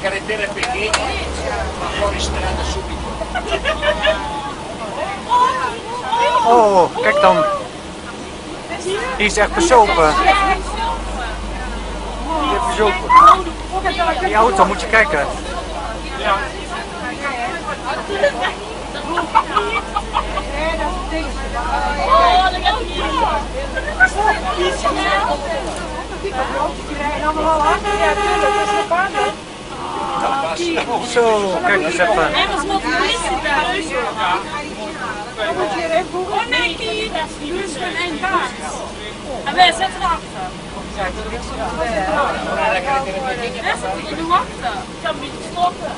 carretera è pequeña, ma fuori strada subito. Oh, kijk dan. Die is echt bezopen. Die is bezopen. Die auto, moet je kijken. Zo, kijk eens even. En was nog politie bij. Oh nee, die dus een één kaart. En wij zetten erachter. Wij zetten er nu achter. Ik kan een beetje stoppen.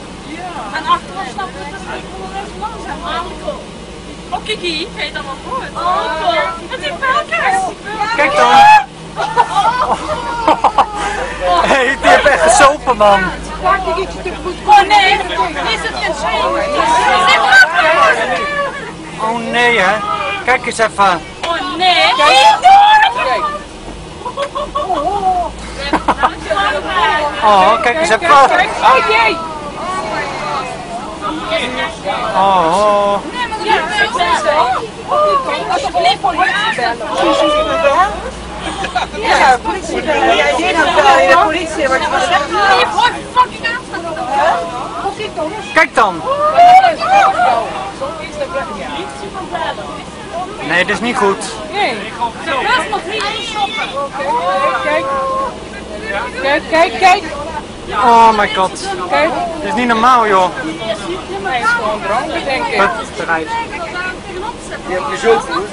En achteraf snappen we dat het gewoon even langzaam aankomt. Oh Kiki, heet dat wel goed. Oh, met die pijlkers. Kijk dan. Hey, die heeft echt gesopen, man. Oh nee, is het achter. Oh nee, hè. Kijk eens even. Oh nee. Oh, kijk eens even. Oh, oh. Alsjeblieft, politie bellen. Ja, politie. Jij die dan bel je de politie. Dan. Nee, dit is niet goed. Dat is nog niet stoppen. Kijk. Kijk, kijk, kijk. Oh my god. Kijk. Dit is niet normaal, joh. Hij is gewoon dronken, denk ik. Het eruit. Je hebt je zo goed.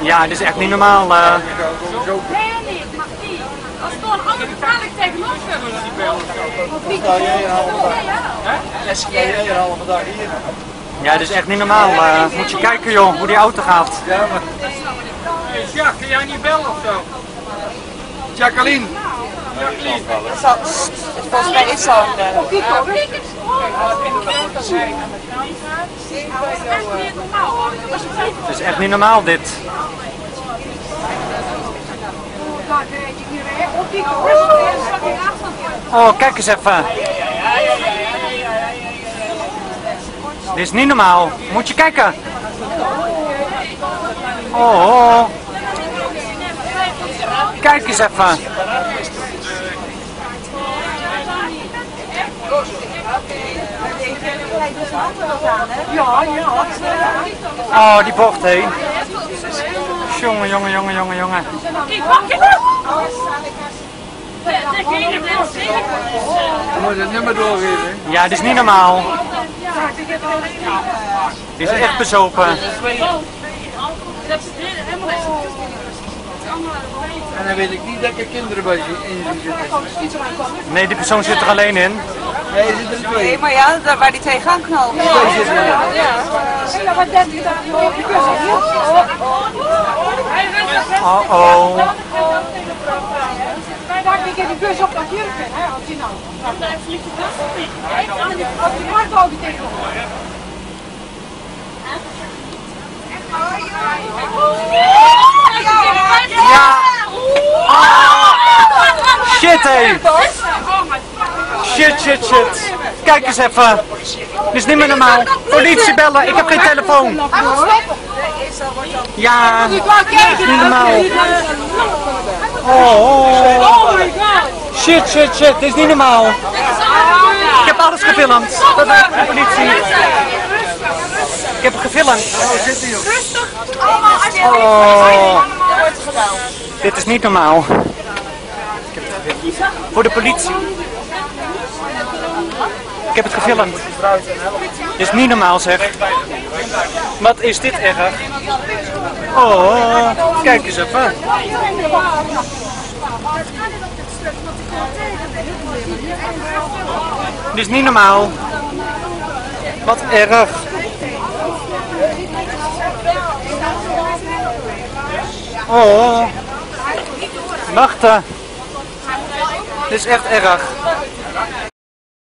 Ja, dit is echt niet normaal. eh. Nee, nee, maar niet. Als het een andere dadelijk tegenop En jij een halve dag hier. Ja, dit is echt niet normaal. eh. Moet je kijken, joh, hoe die auto gaat. Ja, maar... Hey Jacques, kun jij niet bellen of zo? Jacqueline. Jacqueline. Volgens mij is zo'n... Het is echt niet normaal, dit. Oh, kijk eens even. Dit is niet normaal. Moet je kijken. Oh, oh. Kijk eens even. Ja, ja. Oh, die bocht heen. Jongen, jongen, jongen, jongen, jongen. Pak je. Je moet het nummer doorgeven. Ja, dit is niet normaal. Dit is echt bezopen. Dat is helemaal En dan weet ik niet dat er kinderen bij je in zitten. Nee, die persoon zit er alleen in. Nee, er zitten er twee. Nee, maar ja, daar waar die twee gaan knallen. Ja, kussen Oh oh. Pak ik in de bus op dat jurken, hè, als je nou. Als je maar ook tegen. Ja. Shit hé. Shit, shit, shit. Kijk eens even. Dit is niet meer normaal. Politie bellen, ik heb geen telefoon. Ja, niet normaal. Oh, oh. Shit, shit, shit. Dit is niet normaal. Ik heb alles gefilmd. Dat is de politie. Ik heb het gefilmd. Oh. Dit is niet normaal. Ik heb het gefilmd. Voor de politie. Ik heb het gefilmd. Dit is niet normaal zeg. Wat is dit erg? Oh, kijk eens even. Dit is niet normaal. Wat erg. Oh. Wachten. Dit is echt erg.